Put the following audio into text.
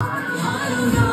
I don't know.